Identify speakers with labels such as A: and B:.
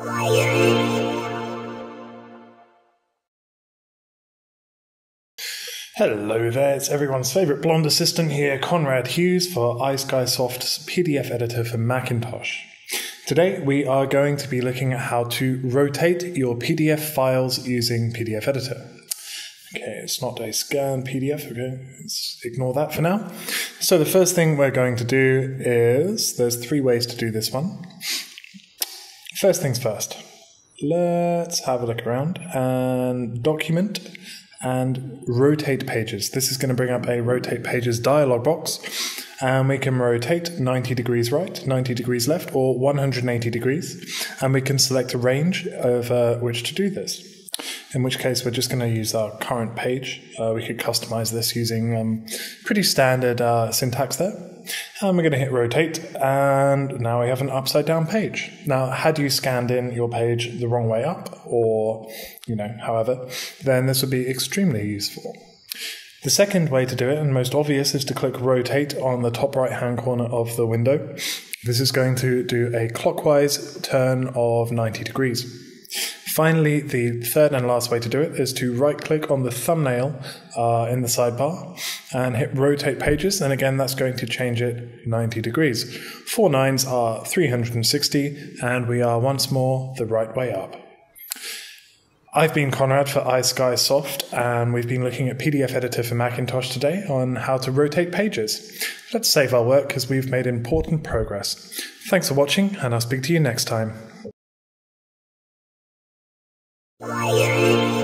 A: Hello there, it's everyone's favourite blonde assistant here, Conrad Hughes for iSkySoft's PDF editor for Macintosh. Today we are going to be looking at how to rotate your PDF files using PDF Editor. Okay, it's not a scan PDF, okay, let's ignore that for now. So the first thing we're going to do is, there's three ways to do this one. First things first, let's have a look around and document and rotate pages. This is going to bring up a rotate pages dialog box and we can rotate 90 degrees right, 90 degrees left, or 180 degrees, and we can select a range uh, which to do this. In which case, we're just going to use our current page. Uh, we could customize this using um, pretty standard uh, syntax there. And we're going to hit rotate, and now we have an upside down page. Now, had you scanned in your page the wrong way up, or, you know, however, then this would be extremely useful. The second way to do it, and most obvious, is to click rotate on the top right hand corner of the window. This is going to do a clockwise turn of 90 degrees. Finally, the third and last way to do it is to right click on the thumbnail uh, in the sidebar and hit rotate pages. And again, that's going to change it 90 degrees. Four nines are 360, and we are once more the right way up. I've been Conrad for iSkySoft, and we've been looking at PDF Editor for Macintosh today on how to rotate pages. Let's save our work because we've made important progress. Thanks for watching, and I'll speak to you next time. Why?